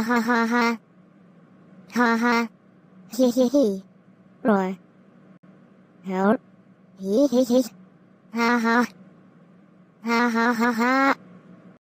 Ha ha ha ha. Ha ha. He he he. Roar. Help. He he he. Ha ha. Ha ha ha ha.